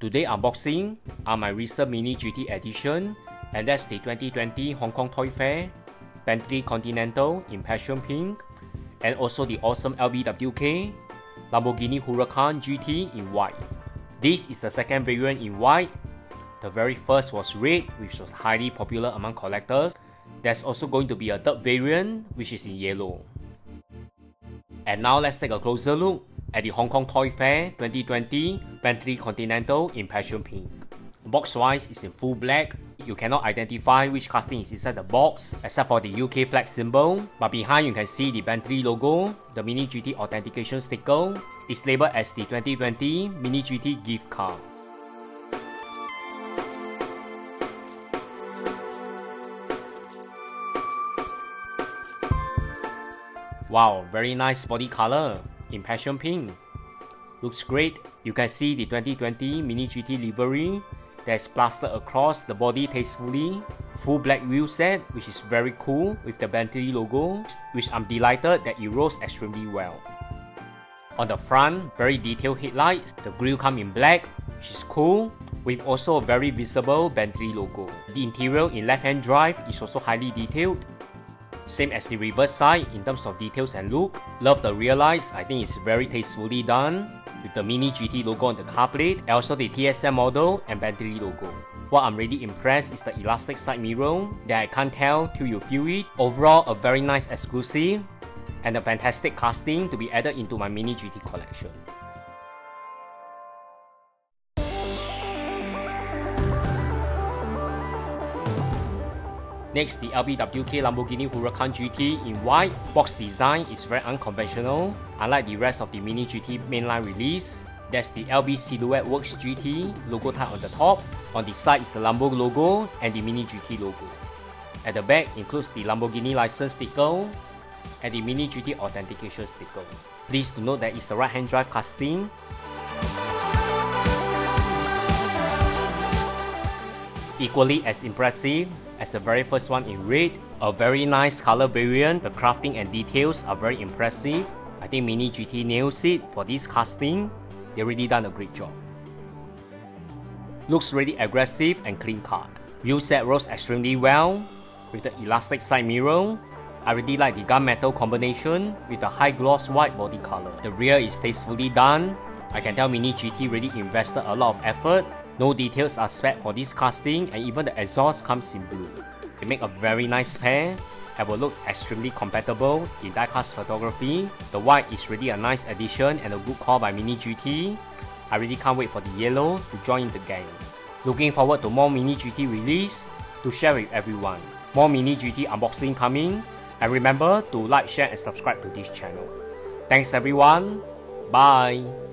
Today unboxing are my recent Mini GT edition and that's the 2020 Hong Kong Toy Fair, Bentley Continental in passion pink, and also the awesome LBWK, Lamborghini Huracan GT in white. This is the second variant in white. The very first was red, which was highly popular among collectors. There's also going to be a third variant, which is in yellow. And now let's take a closer look at the Hong Kong Toy Fair 2020 Bentley Continental in passion pink. Box wise is in full black. You cannot identify which casting is inside the box except for the UK flag symbol. But behind you can see the Bentley logo, the Mini GT authentication sticker. It's labeled as the 2020 Mini GT gift card. Wow, very nice body color in passion pink. Looks great. You can see the 2020 Mini GT livery that's plastered across the body tastefully. Full black wheel set, which is very cool with the Bentley logo, which I'm delighted that it rose extremely well. On the front, very detailed headlights. The grille come in black, which is cool, with also a very visible Bentley logo. The interior in left-hand drive is also highly detailed same as the reverse side in terms of details and look. Love the rear lights, I think it's very tastefully done with the Mini GT logo on the car plate also the TSM model and Bentley logo. What I'm really impressed is the elastic side mirror that I can't tell till you feel it. Overall, a very nice exclusive and a fantastic casting to be added into my Mini GT collection. Next, the LBWK Lamborghini Huracan GT in white. Box design is very unconventional, unlike the rest of the Mini GT mainline release. That's the LB Silhouette Works GT logo tag on the top. On the side is the Lambo logo and the Mini GT logo. At the back includes the Lamborghini license sticker and the Mini GT authentication sticker. Please do note that it's a right-hand drive casting. Equally as impressive as the very first one in red. A very nice color variant, the crafting and details are very impressive. I think Mini GT nails it for this casting. They really done a great job. Looks really aggressive and clean cut. Wheel set rolls extremely well with the elastic side mirror. I really like the gunmetal combination with the high gloss white body color. The rear is tastefully done. I can tell Mini GT really invested a lot of effort no details are spared for this casting and even the exhaust comes in blue. They make a very nice pair and will look extremely compatible in diecast photography. The white is really a nice addition and a good call by Mini GT. I really can't wait for the yellow to join the gang. Looking forward to more Mini GT release to share with everyone. More Mini GT unboxing coming and remember to like, share and subscribe to this channel. Thanks everyone. Bye.